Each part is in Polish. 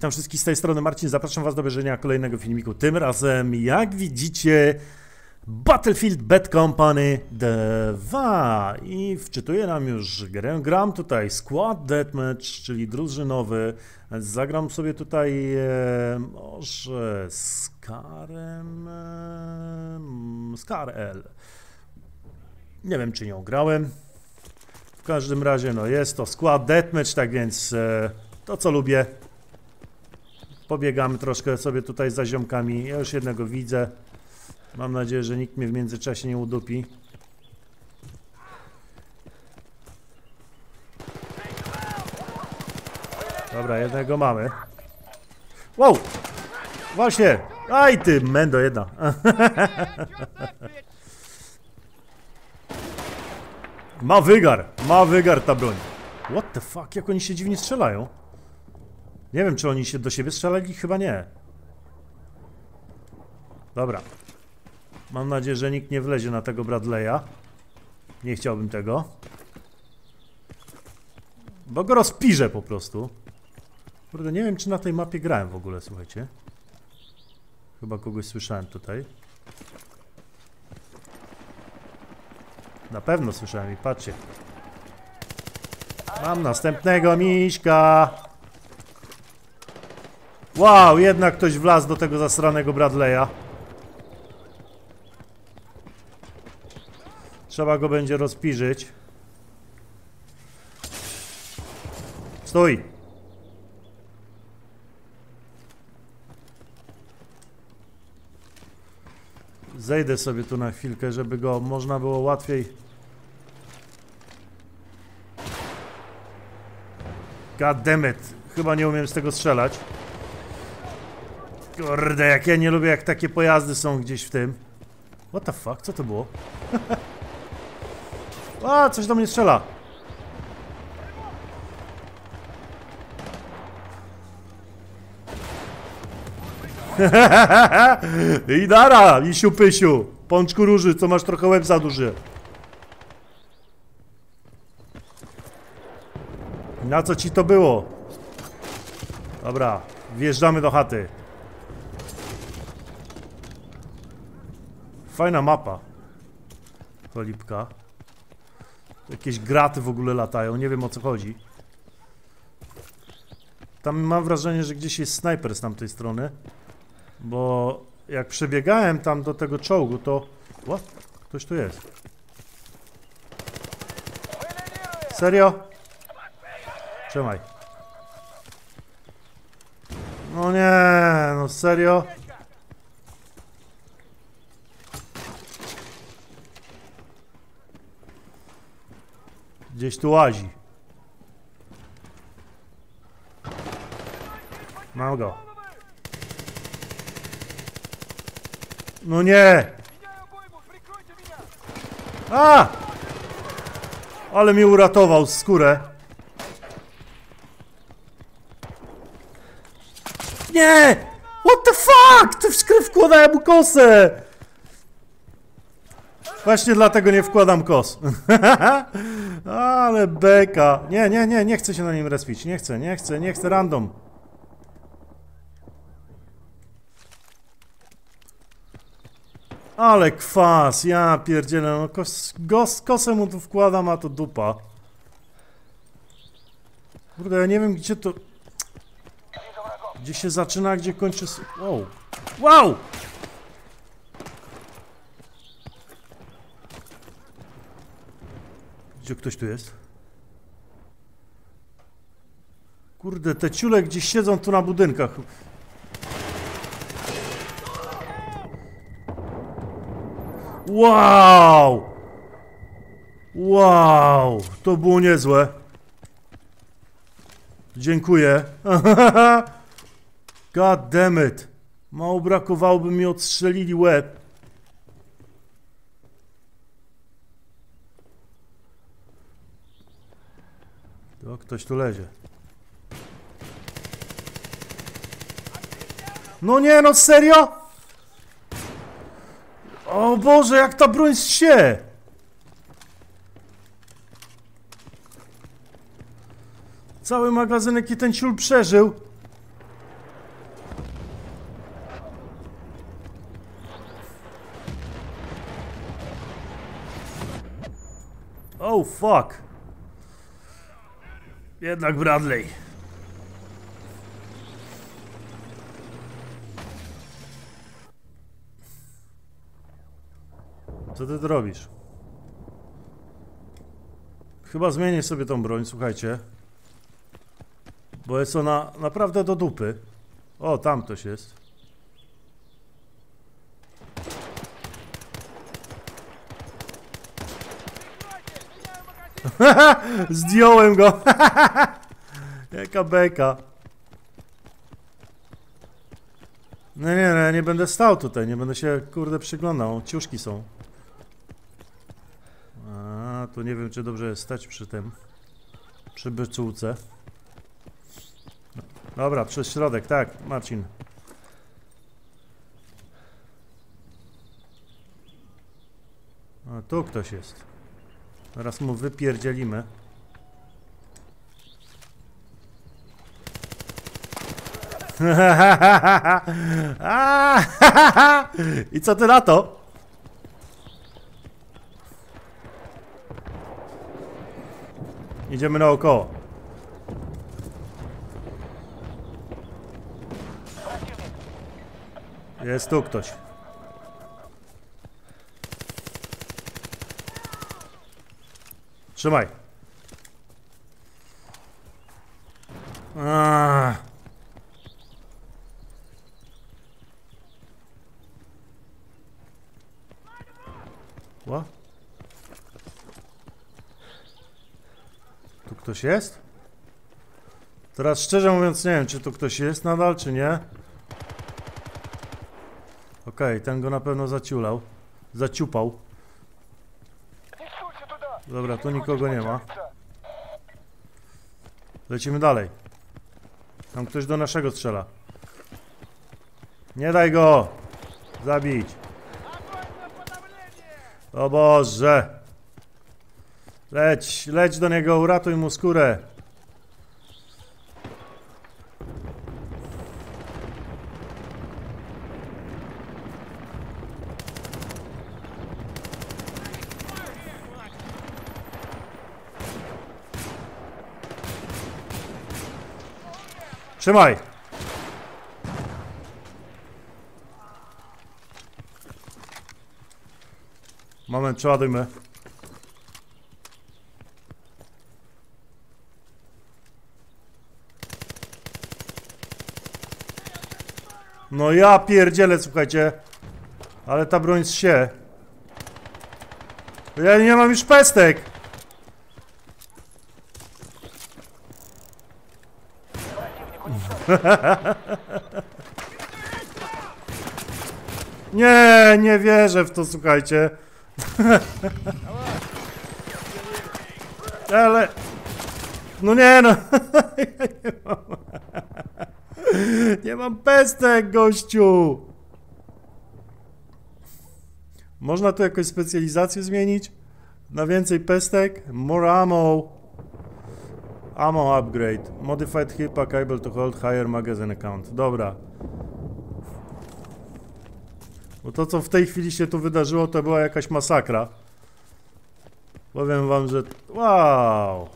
Witam wszystkich z tej strony Marcin, zapraszam was do obejrzenia kolejnego filmiku. Tym razem, jak widzicie, Battlefield Bad Company 2 i wczytuję nam już grę. Gram tutaj Squad Deathmatch, czyli drużynowy. Zagram sobie tutaj e, może z Karem, e, z. Nie wiem, czy nią grałem. W każdym razie, no jest to Squad Deathmatch, tak więc e, to co lubię. Pobiegamy troszkę sobie tutaj za ziomkami. Ja już jednego widzę. Mam nadzieję, że nikt mnie w międzyczasie nie udupi. Dobra, jednego mamy. Wow! Właśnie! Aj ty, mendo jedna. ma wygar, ma wygar ta broń. What the fuck, jak oni się dziwnie strzelają? Nie wiem, czy oni się do siebie strzelali, chyba nie. Dobra. Mam nadzieję, że nikt nie wlezie na tego Bradley'a. Nie chciałbym tego. Bo go rozpirzę po prostu. Kurde, nie wiem, czy na tej mapie grałem w ogóle, słuchajcie. Chyba kogoś słyszałem tutaj. Na pewno słyszałem i patrzcie. Mam następnego miśka. Wow, jednak ktoś wlazł do tego zasranego Bradley'a. Trzeba go będzie rozpiżyć. Stój! Zejdę sobie tu na chwilkę, żeby go można było łatwiej... God damn it. Chyba nie umiem z tego strzelać. Kurde, jak ja nie lubię, jak takie pojazdy są gdzieś w tym. What the fuck? Co to było? A, coś do mnie strzela. I dara, Isiu Pysiu. Pączku róży, co masz trochę łeb za duży. Na co ci to było? Dobra, wjeżdżamy do chaty. Fajna mapa. Cholipka. Jakieś graty w ogóle latają, nie wiem o co chodzi. Tam mam wrażenie, że gdzieś jest snajper z tamtej strony. Bo jak przebiegałem tam do tego czołgu, to... What? Ktoś tu jest. Serio? Trzymaj. No nie, no serio? Gdzieś tu łazi. Mam go. No nie! A! Ale mi uratował skórę. Nie! What the fuck? Ty w wkładałem kosę! Właśnie dlatego nie wkładam kos. Ale beka. Nie, nie, nie, nie chcę się na nim respić. Nie chcę, nie chcę, nie chcę random. Ale kwas, ja pierdzielę, no kos, kosę mu tu wkładam, a to dupa. Kurde, ja nie wiem gdzie to... Gdzie się zaczyna, gdzie kończy... Wow! Wow! Gdzie ktoś tu jest? Kurde, te ciule gdzieś siedzą tu na budynkach. Wow! Wow! To było niezłe. Dziękuję. God damn it. Mało brakowało, by mi odstrzelili łeb. ktoś tu lezie. No nie, no serio? O Boże, jak ta broń się! Cały magazynek i ten ciul przeżył. Oh fuck. Jednak Bradley. Co ty robisz? Chyba zmienię sobie tą broń, słuchajcie. Bo jest ona naprawdę do dupy. O, tam ktoś jest. Zdjąłem go! Jaka beka. No nie, no, ja nie będę stał tutaj, nie będę się, kurde, przyglądał. Ciuszki są. A, tu nie wiem, czy dobrze jest stać przy tym. Przy byczółce. Dobra, przez środek, tak, Marcin. A, tu ktoś jest. Teraz mu wypierdzielimy. I co ty na to? Idziemy naokoło. Jest tu ktoś. Trzymaj. Aaaa. Ła? Tu ktoś jest? Teraz szczerze mówiąc nie wiem, czy tu ktoś jest nadal, czy nie. Okej, ten go na pewno zaciulał. Zaciupał. Dobra, tu nikogo nie ma. Lecimy dalej. Tam ktoś do naszego strzela. Nie daj go! Zabić! O Boże! Leć, leć do niego, uratuj mu skórę! Trzymaj! Moment, przeładujmy. No ja pierdzielę, słuchajcie. Ale ta broń się. Ja nie mam już pestek. Nie, nie wierzę w to, słuchajcie. Ale... No nie no. Ja nie mam... Nie mam pestek, gościu. Można tu jakoś specjalizację zmienić? Na więcej pestek? More ammo. Ammo upgrade. Modified hip pack able to hold higher magazine count. Dobra. Bo to, co w tej chwili się tu wydarzyło, to była jakaś masakra. Powiem wam, że... Wow!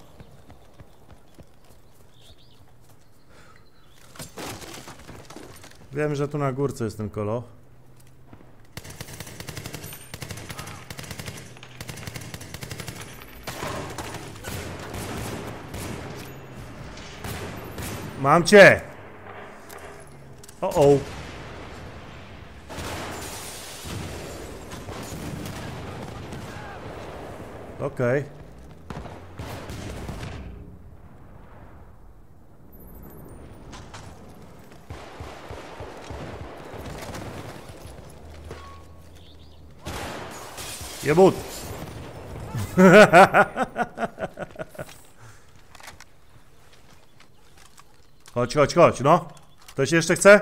Wiem, że tu na górce jest ten kolo. Mam cię! O, o. Okej. Jebut! Chodź, chodź, chodź, no. Ktoś jeszcze chce?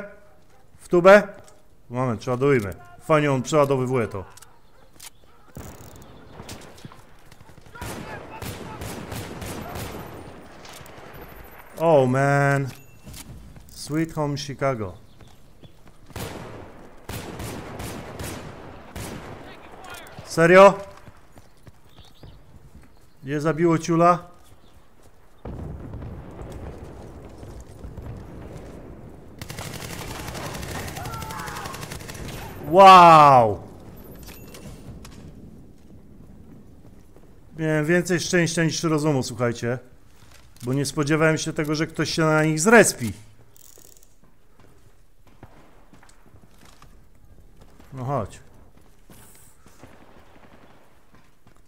W tubę? Moment, przeładujmy. Fajnie on przeładowywuje to. Oh man. Sweet Home Chicago. Serio? Nie zabiło ciula? Wow! Miałem więcej szczęścia niż rozumu, słuchajcie. Bo nie spodziewałem się tego, że ktoś się na nich zrespi. No chodź.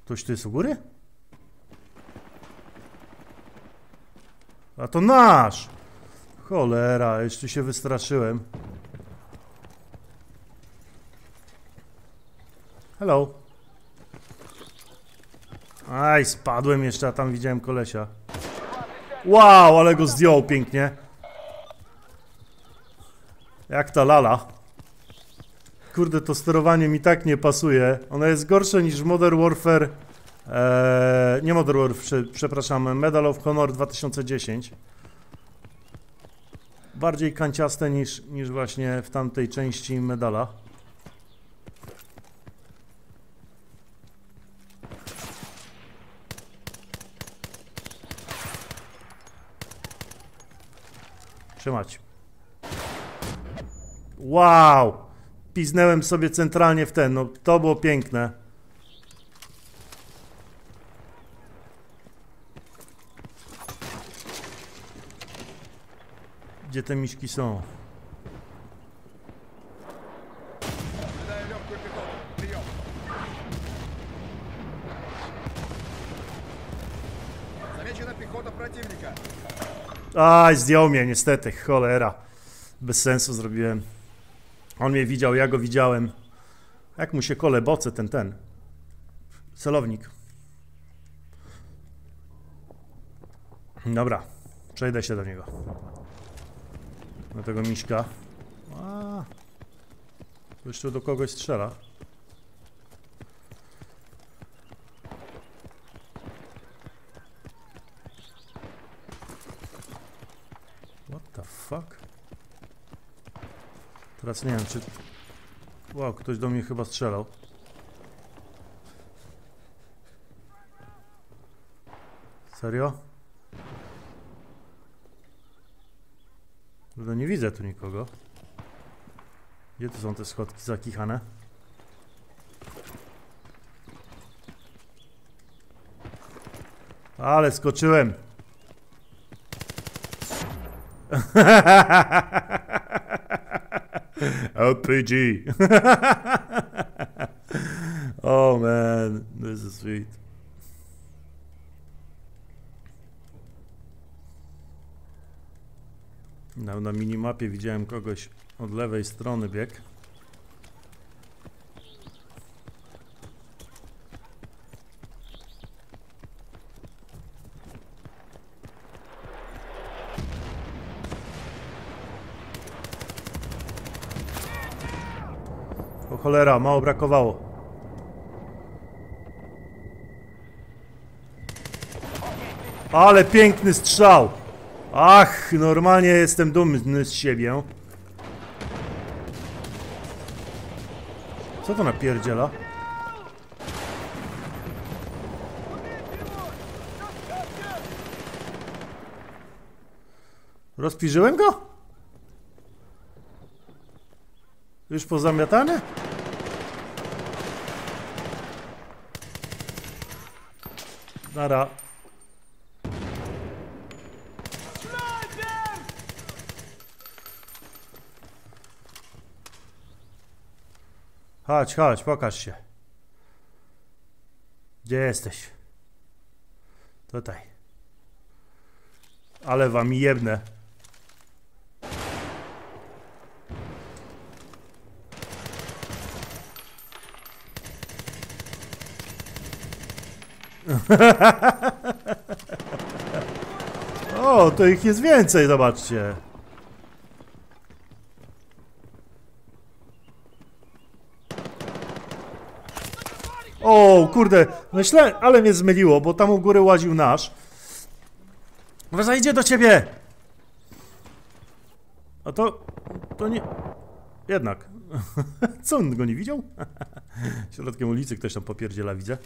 Ktoś tu jest u góry? A to nasz! Cholera, jeszcze się wystraszyłem. Hello. Aj, spadłem jeszcze, a tam widziałem kolesia. Wow, ale go zdjął pięknie. Jak ta lala. Kurde, to sterowanie mi tak nie pasuje. Ono jest gorsze niż Modern Warfare... Eee, nie Modern Warfare, przepraszam, Medal of Honor 2010. Bardziej kanciaste niż, niż właśnie w tamtej części medala. Trzymać. Wow! Piznęłem sobie centralnie w ten, no to było piękne. Gdzie te miśki są? Aj, zdjął mnie niestety, cholera. Bez sensu zrobiłem. On mnie widział, ja go widziałem. Jak mu się kole boce ten, ten. Celownik. Dobra, przejdę się do niego. Do tego miśka. A, tu jeszcze do kogoś strzela. What the fuck? Teraz nie wiem, czy... Wow, ktoś do mnie chyba strzelał. Serio? Kurde, nie widzę tu nikogo. Gdzie tu są te schodki zakichane? Ale skoczyłem! LPG. oh man, this is sweet. Na, na minimapie widziałem kogoś od lewej strony bieg. Cholera, mało brakowało. Ale piękny strzał! Ach, normalnie jestem dumny z siebie. Co to napierdziela? Rozpiżyłem go? Już pozamiatane? Nara. Chodź, chodź, pokaż się. Gdzie jesteś? Tutaj. Ale wam jebnę. O, to ich jest więcej, zobaczcie. O, kurde, myślę, ale mnie zmyliło, bo tam u góry łaził nasz. Uważaj, idzie do ciebie! A to, to nie... Jednak. Co, on go nie widział? Środkiem ulicy ktoś tam popierdziela, widzę.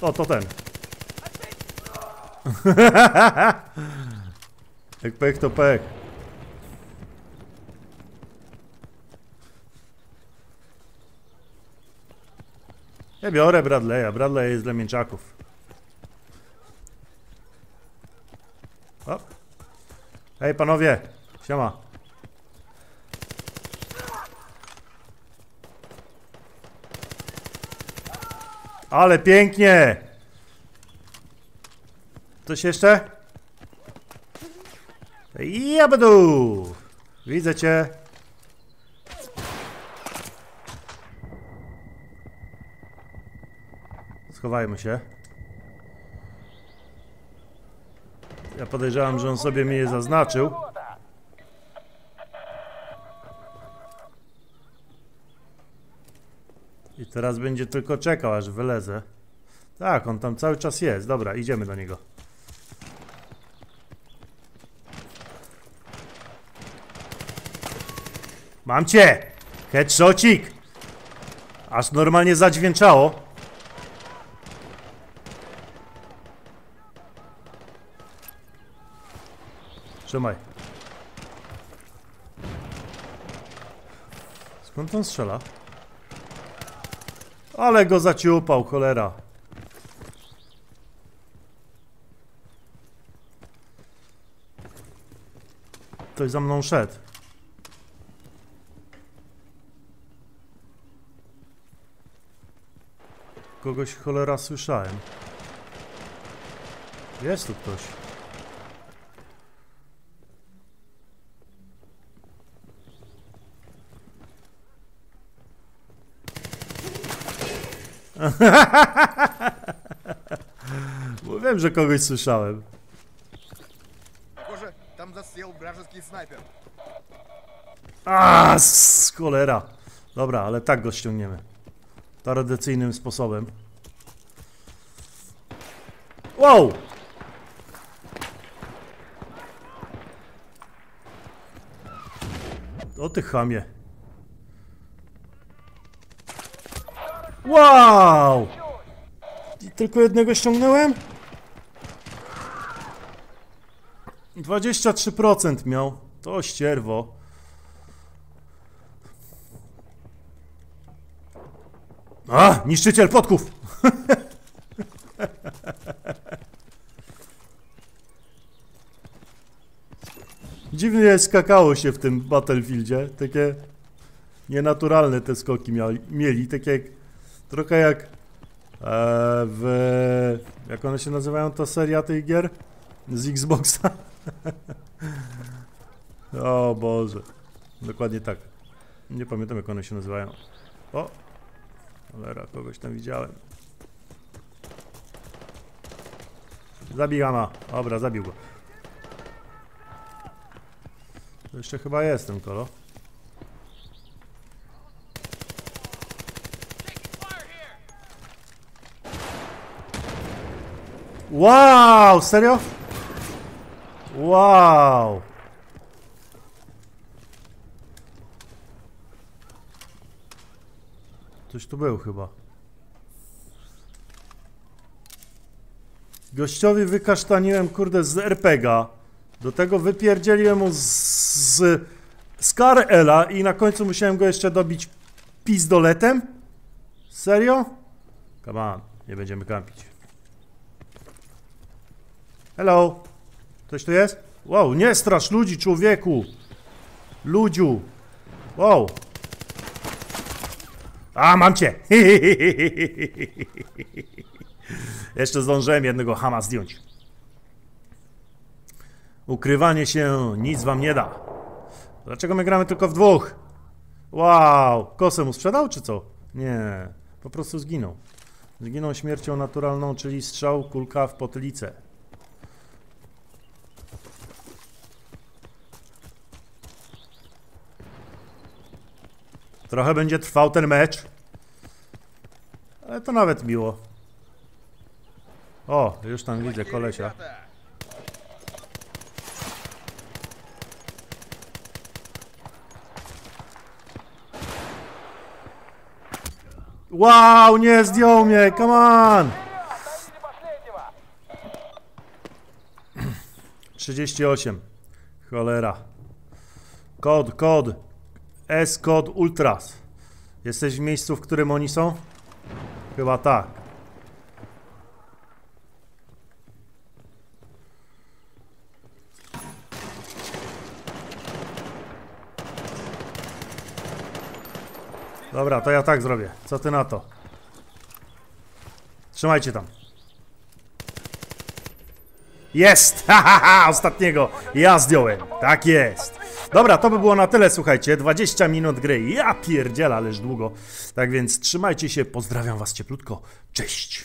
O, to ten. Jak pech to pech. Ja biorę Bradley'a. Bradley jest dla mięczaków. O. Hej panowie, siema. Ale pięknie! Coś jeszcze? Jabadu! Widzę cię. Schowajmy się. Ja podejrzewam, że on sobie mnie zaznaczył. I teraz będzie tylko czekał, aż wylezę. Tak, on tam cały czas jest. Dobra, idziemy do niego. Mam cię! Headshotcik! Aż normalnie zadźwięczało. Trzymaj. Skąd on strzela? Ale go zaciupał, cholera. Ktoś za mną szedł. Kogoś cholera słyszałem. Jest tu ktoś. Bo wiem, że kogoś słyszałem. Boże, tam zasjał wrażeski snajper. A, cholera. Dobra, ale tak go ściągniemy. Tradycyjnym sposobem. Wow! O ty chamie. Wow! Tylko jednego ściągnąłem? 23% miał. To ścierwo. A, niszczyciel podków! Dziwnie skakało się w tym Battlefieldzie. Takie nienaturalne te skoki mieli. Takie jak, trochę jak e, w... Jak one się nazywają, ta seria tych gier? Z Xboxa. o Boże. Dokładnie tak. Nie pamiętam jak one się nazywają. O, Cholera, kogoś tam widziałem. Zabij Hama. Dobra, zabił go. Jeszcze chyba jestem, kolo. Wow, serio? Wow. Coś tu był chyba. Gościowi wykasztaniłem, kurde, z RPGa. Do tego wypierdzieliłem mu z, z, i na końcu musiałem go jeszcze dobić pizdoletem? Serio? Come on, nie będziemy kampić. Hello? Ktoś tu jest? Wow, nie strasz ludzi, człowieku! Ludziu! Wow! A, mam cię! Jeszcze zdążyłem jednego hama zdjąć. Ukrywanie się nic wam nie da. Dlaczego my gramy tylko w dwóch? Wow! Kosę mu sprzedał, czy co? Nie, po prostu zginął. Zginął śmiercią naturalną, czyli strzał, kulka w potylicę. Trochę będzie trwał ten mecz. Ale to nawet miło. O, już tam widzę kolesia. Wow, nie zdjął mnie, come on! 38. Cholera. Kod, kod. S-kod Ultras. Jesteś w miejscu, w którym oni są? Chyba tak. Dobra, to ja tak zrobię. Co ty na to? Trzymajcie tam. Jest! Ha, ha, ha! Ostatniego ja zdjąłem. Tak jest. Dobra, to by było na tyle, słuchajcie. 20 minut gry. Ja pierdzielę, ależ długo. Tak więc trzymajcie się. Pozdrawiam was cieplutko. Cześć!